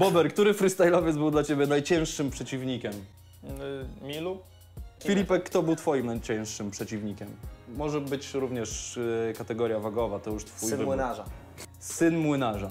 Bober, który freestyle'owiec był dla ciebie najcięższym przeciwnikiem? No, Milu? Filipek, kto był twoim najcięższym przeciwnikiem? Może być również y, kategoria wagowa, to już twój Syn wybór. młynarza. Syn młynarza.